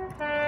Bye.